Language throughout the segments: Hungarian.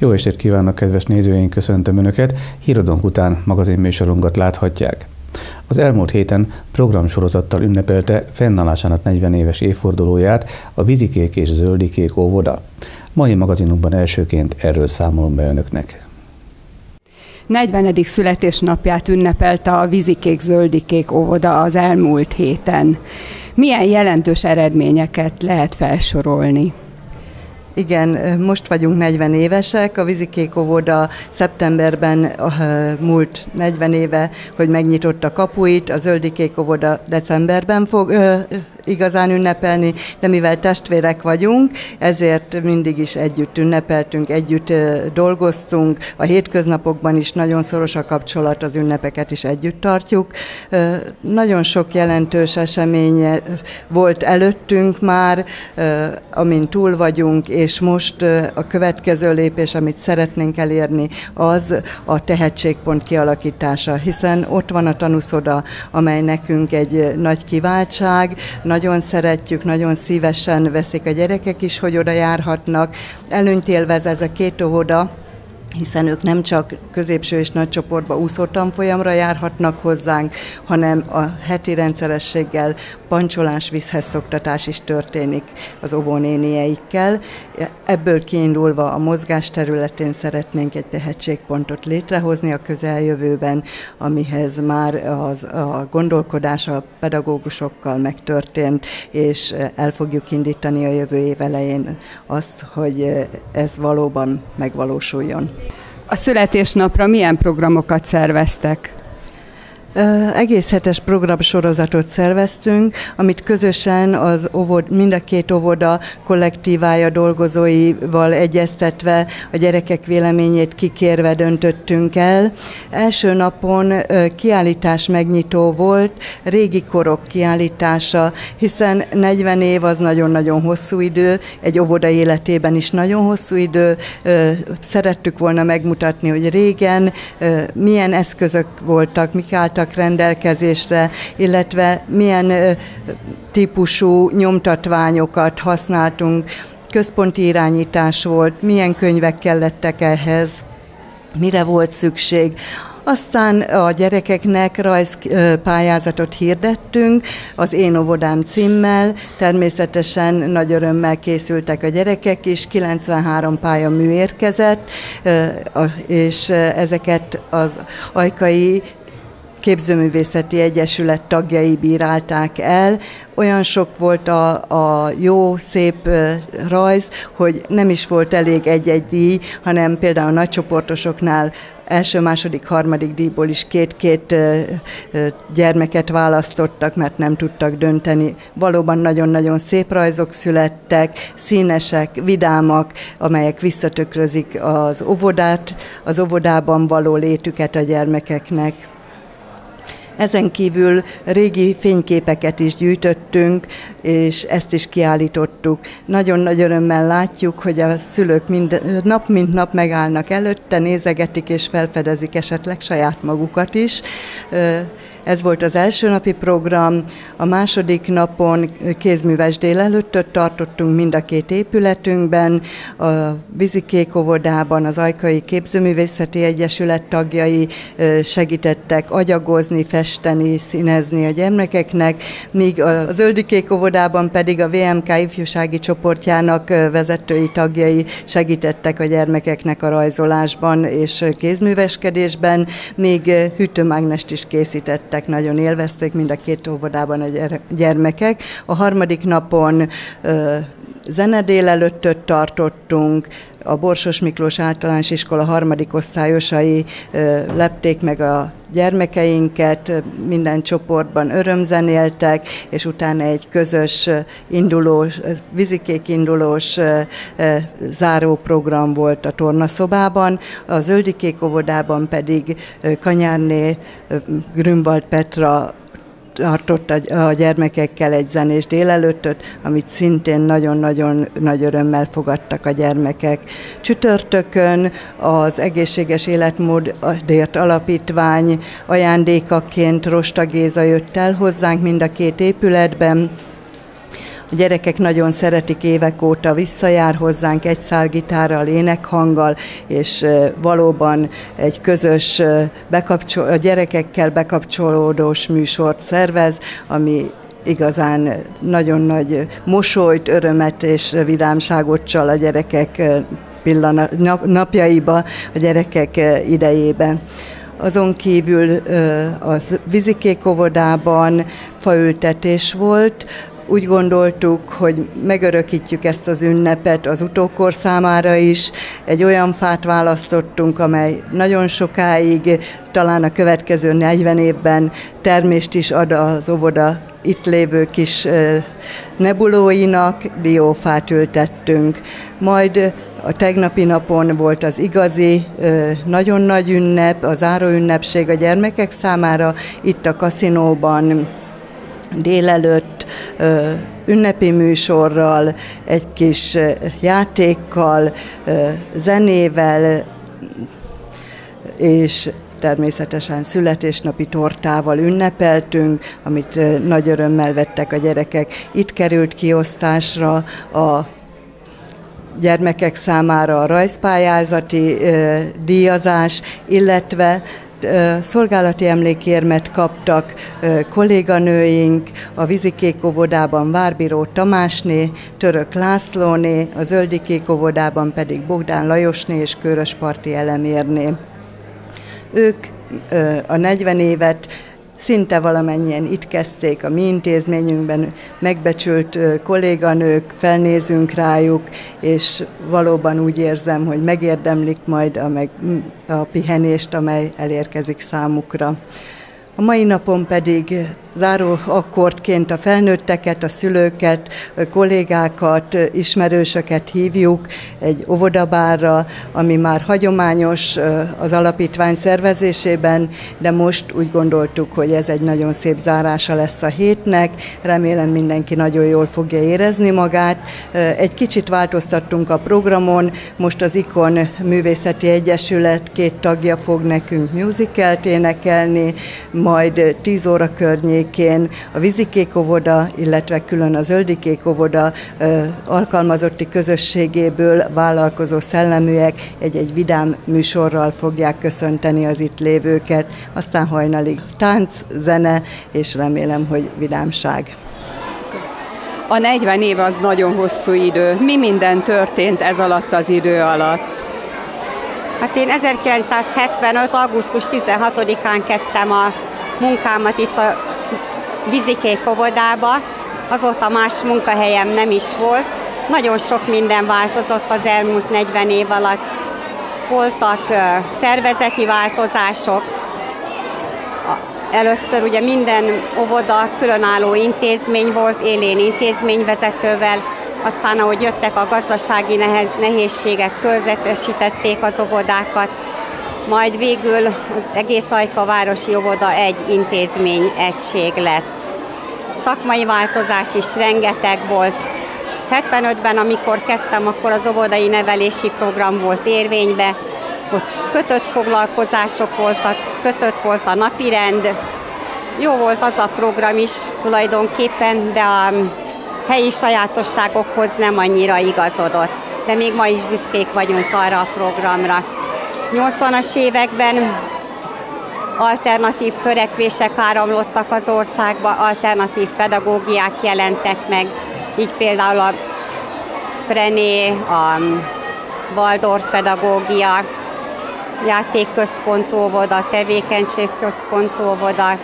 Jó estét kívánok, kedves nézőink, köszöntöm Önöket. Híradónk után magazinműsorunkat láthatják. Az elmúlt héten programsorozattal ünnepelte fennállásának 40 éves évfordulóját a Vizikék és Zöldikék óvoda. Mai magazinunkban elsőként erről számolom be Önöknek. 40. születésnapját ünnepelte a Vizikék-Zöldikék óvoda az elmúlt héten. Milyen jelentős eredményeket lehet felsorolni? Igen, most vagyunk 40 évesek, a Vizikék óvoda szeptemberben a múlt 40 éve, hogy megnyitotta kapuit, a Zöldikék óvoda decemberben fog igazán ünnepelni, de mivel testvérek vagyunk, ezért mindig is együtt ünnepeltünk, együtt dolgoztunk, a hétköznapokban is nagyon szoros a kapcsolat, az ünnepeket is együtt tartjuk. Nagyon sok jelentős esemény volt előttünk már, amin túl vagyunk, és most a következő lépés, amit szeretnénk elérni, az a tehetségpont kialakítása, hiszen ott van a tanúszoda, amely nekünk egy nagy kiváltság, nagy nagyon szeretjük, nagyon szívesen veszik a gyerekek is, hogy oda járhatnak. Előnyt élvez ez a két óvoda, hiszen ők nem csak középső és nagy csoportba úszó tanfolyamra járhatnak hozzánk, hanem a heti rendszerességgel pancsolás, vízhez szoktatás is történik az óvónénieikkel. Ebből kiindulva a mozgás területén szeretnénk egy tehetségpontot létrehozni a közeljövőben, amihez már az, a gondolkodás a pedagógusokkal megtörtént, és el fogjuk indítani a jövő év elején azt, hogy ez valóban megvalósuljon. A születésnapra milyen programokat szerveztek? Egész hetes programsorozatot szerveztünk, amit közösen az óvod, mind a két óvoda kollektívája dolgozóival egyeztetve a gyerekek véleményét kikérve döntöttünk el. Első napon kiállítás megnyitó volt, régi korok kiállítása, hiszen 40 év az nagyon-nagyon hosszú idő, egy óvoda életében is nagyon hosszú idő. Szerettük volna megmutatni, hogy régen milyen eszközök voltak, mik álltak álltak rendelkezésre, illetve milyen típusú nyomtatványokat használtunk, központi irányítás volt, milyen könyvek kellettek ehhez, mire volt szükség. Aztán a gyerekeknek rajzpályázatot hirdettünk az Én óvodám címmel. Természetesen nagy örömmel készültek a gyerekek is, 93 pályamű érkezett, és ezeket az ajkai Képzőművészeti Egyesület tagjai bírálták el. Olyan sok volt a, a jó, szép rajz, hogy nem is volt elég egy-egy díj, hanem például a nagycsoportosoknál első, második, harmadik díjból is két-két gyermeket választottak, mert nem tudtak dönteni. Valóban nagyon-nagyon szép rajzok születtek, színesek, vidámak, amelyek visszatökrözik az óvodát, az óvodában való létüket a gyermekeknek. Ezen kívül régi fényképeket is gyűjtöttünk, és ezt is kiállítottuk. Nagyon nagy örömmel látjuk, hogy a szülők minden, nap mint nap megállnak előtte, nézegetik és felfedezik esetleg saját magukat is. Ez volt az első napi program. A második napon kézműves délelőttöt tartottunk mind a két épületünkben. A Vizikék óvodában az Ajkai Képzőművészeti Egyesület tagjai segítettek agyagozni, festeni, színezni a gyermekeknek, míg a Zöldikék óvodában pedig a VMK ifjúsági csoportjának vezetői tagjai segítettek a gyermekeknek a rajzolásban és kézműveskedésben, még hűtőmágnest is készítettek gyerekek nagyon élvezték, mind a két óvodában a gyermekek. A harmadik napon zenedélelőttöt tartottunk, a Borsos Miklós általános iskola harmadik osztályosai lepték meg a gyermekeinket, minden csoportban örömzenéltek, és utána egy közös indulós, vizikék indulós záróprogram volt a tornaszobában, a Zöldikék óvodában pedig Kanyárné Grünwald Petra tartott a gyermekekkel egy zenés délelőttöt, amit szintén nagyon-nagyon nagy örömmel fogadtak a gyermekek. Csütörtökön az Egészséges Életmódért Alapítvány ajándékaként Rosta Géza jött el hozzánk mind a két épületben, A gyerekek nagyon szeretik évek óta, visszajár hozzánk egy szál gitárral, énekhanggal, és valóban egy közös bekapcsol, a gyerekekkel bekapcsolódós műsort szervez, ami igazán nagyon nagy mosolyt, örömet és vidámságot csal a gyerekek pillanat, nap, napjaiba, a gyerekek idejében. Azon kívül a vízikék óvodában faültetés volt, úgy gondoltuk, hogy megörökítjük ezt az ünnepet az utókor számára is. Egy olyan fát választottunk, amely nagyon sokáig, talán a következő 40 évben termést is ad az óvoda itt lévő kis nebulóinak, diófát ültettünk. Majd a tegnapi napon volt az igazi, nagyon nagy ünnep, az záróünnepség a gyermekek számára. Itt a kaszinóban délelőtt ünnepi műsorral, egy kis játékkal, zenével, és természetesen születésnapi tortával ünnepeltünk, amit nagy örömmel vettek a gyerekek. Itt került kiosztásra a gyermekek számára a rajzpályázati díjazás, illetve szolgálati emlékérmet kaptak kolléganőink, a Vizikék óvodában Várbíró Tamásné, Török Lászlóné, a Zöldikék óvodában pedig Bogdán Lajosné és Körösparti Elemérné. Ők a 40 évet szinte valamennyien itt kezdték a mi intézményünkben, megbecsült kolléganők, felnézünk rájuk, és valóban úgy érzem, hogy megérdemlik majd a, meg, a pihenést, amely elérkezik számukra. A mai napon pedig záró akkordként a felnőtteket, a szülőket, a kollégákat, ismerősöket hívjuk egy óvodabárra, ami már hagyományos az alapítvány szervezésében, de most úgy gondoltuk, hogy ez egy nagyon szép zárása lesz a hétnek. Remélem mindenki nagyon jól fogja érezni magát. Egy kicsit változtattunk a programon, most az Ikon Művészeti Egyesület két tagja fog nekünk musicalt énekelni, majd 10 óra környék környékén a Vizikék óvoda, illetve külön a Zöldikék óvoda alkalmazotti közösségéből vállalkozó szelleműek egy-egy vidám műsorral fogják köszönteni az itt lévőket, aztán hajnalig tánc, zene, és remélem, hogy vidámság. A 40 év az nagyon hosszú idő. Mi minden történt ez alatt az idő alatt? Hát én 1975. augusztus 16-án kezdtem a munkámat itt a Vizikék óvodába, azóta más munkahelyem nem is volt. Nagyon sok minden változott az elmúlt 40 év alatt. Voltak szervezeti változások, Először ugye minden óvoda különálló intézmény volt, élén intézményvezetővel, aztán ahogy jöttek a gazdasági nehézségek, körzetesítették az óvodákat, majd végül az egész Ajka városi óvoda egy intézmény egység lett. Szakmai változás is rengeteg volt. 75-ben, amikor kezdtem, akkor az óvodai nevelési program volt érvénybe, ott kötött foglalkozások voltak, kötött volt a napirend, jó volt az a program is tulajdonképpen, de a helyi sajátosságokhoz nem annyira igazodott. De még ma is büszkék vagyunk arra a programra. 80-as években alternatív törekvések áramlottak az országba, alternatív pedagógiák jelentek meg, így például a Frené, a Waldorf pedagógia, játékközpontú óvoda, tevékenységközpontú óvoda,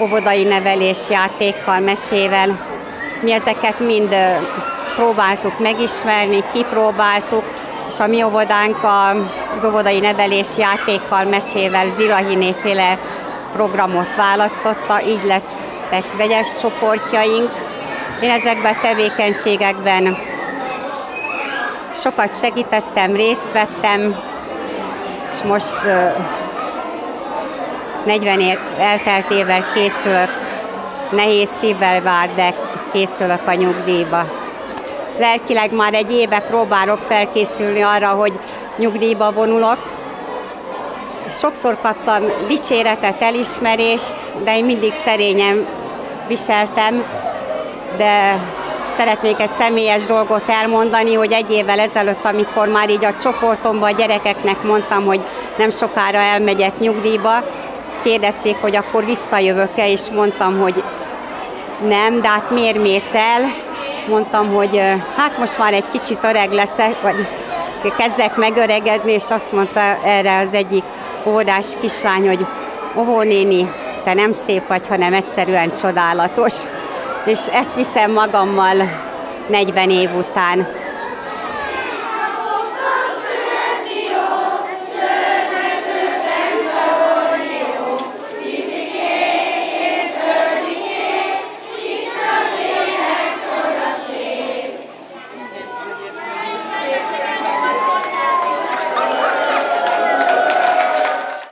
óvodai nevelés játékkal, mesével. Mi ezeket mind próbáltuk megismerni, kipróbáltuk, és a mi óvodánk az óvodai nevelés játékkal, mesével, Zilahinéféle programot választotta, így lettek vegyes csoportjaink. Én ezekben a tevékenységekben sokat segítettem, részt vettem, és most 40 év készülök, nehéz szívvel vár, de készülök a nyugdíjba. Lelkileg már egy éve próbálok felkészülni arra, hogy nyugdíjba vonulok. Sokszor kaptam dicséretet, elismerést, de én mindig szerényen viseltem, de szeretnék egy személyes dolgot elmondani, hogy egy évvel ezelőtt, amikor már így a csoportomban a gyerekeknek mondtam, hogy nem sokára elmegyek nyugdíjba, kérdezték, hogy akkor visszajövök-e, és mondtam, hogy nem, de hát miért mész el? Mondtam, hogy hát most már egy kicsit öreg leszek, vagy kezdek megöregedni, és azt mondta erre az egyik óvodás kislány, hogy óvónéni, te nem szép vagy, hanem egyszerűen csodálatos. És ezt viszem magammal 40 év után.